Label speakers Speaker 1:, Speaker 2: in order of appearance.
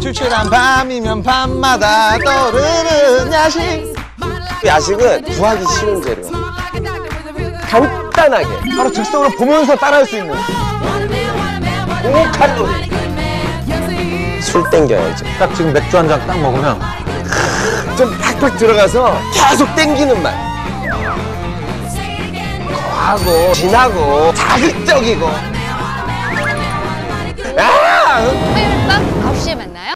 Speaker 1: 출출한 밤이면 밤마다 떠오르는 야식 그
Speaker 2: 야식은 구하기 쉬운 재료. 간단하게
Speaker 1: 바로 즉석으로 보면서 따라할 수 있는
Speaker 2: 고칼로리. 술 땡겨야죠.
Speaker 1: 딱 지금 맥주 한 잔 딱 먹으면
Speaker 2: 좀 팍팍 들어가서 계속 땡기는 맛. 거하고 진하고 자극적이고.